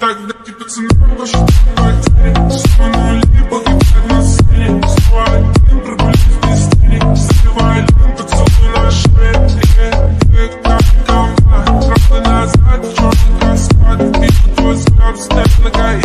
Тогда типа цена пацаны, больше потери Все нули, погибают на сцене Все один, проболеть в песне Заливай лен, поцелуй на шее Эк, так, говна. Правый назад, черный каскад Вижу твой взгляд, снег на гаи.